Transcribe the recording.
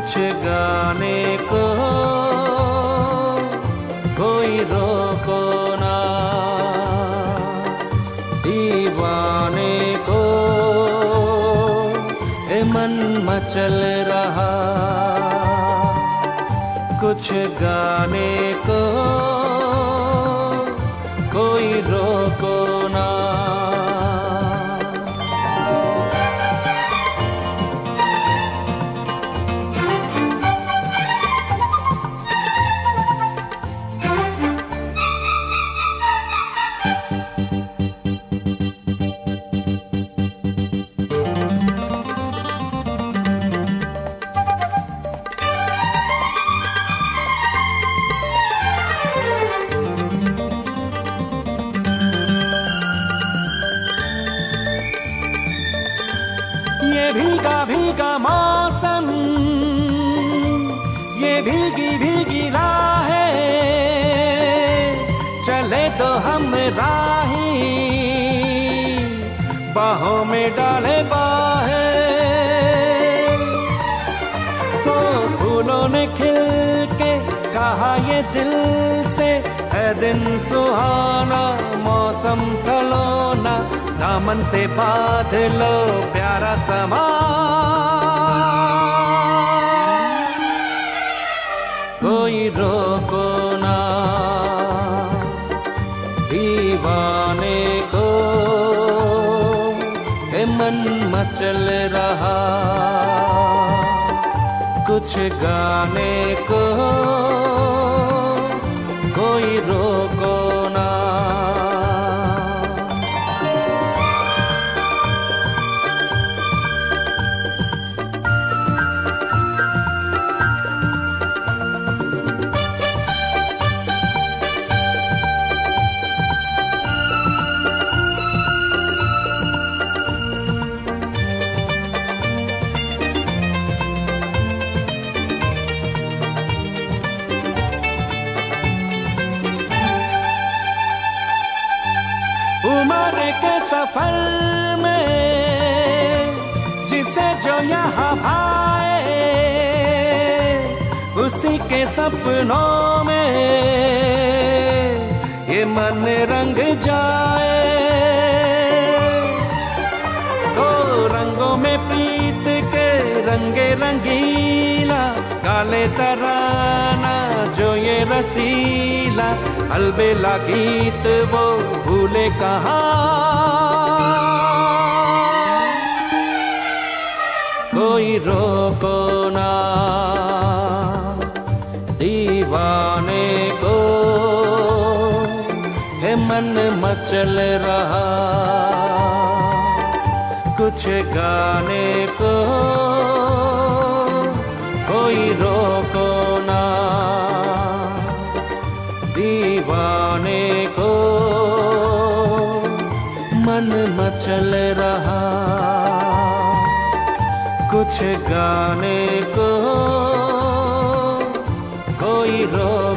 कुछ गाने को कोई रोको ना दीवाने को ए मन मचल रहा कुछ गाने को भीगा भीगा मौसम। ये भीगी भीगी राहें। चले तो हम राही। बाहों में डाले बाहे। तो फूलों ने खिल के कहा ये दिल से, है दिन सुहाना सलोना दामन से बाँध लो प्यारा समा कोई रोको ना, दीवाने को मन मचल रहा। कुछ गाने को, कोई रोको सफ़र में, जिसे जो यहाँ भाए उसी के सपनों में ये मन रंग जाए। दो रंगों में प्रीत के रंगे रंगीला, काले तराना जो ये रसीला, अलबेला गीत वो भूले कहाँ। रोको ना। दीवाने को है मन मचल रहा। कुछ गाने को कोई रोको ना। दीवाने को मन मचल रहा। कुछ गाने को कोई रोको